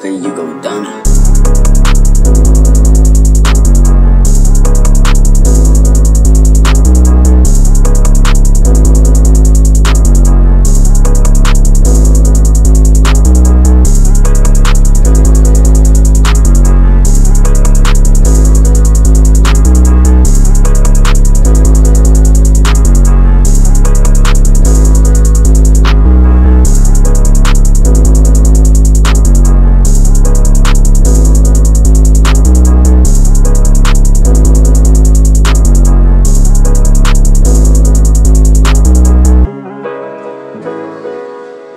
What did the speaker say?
think you gon' done it.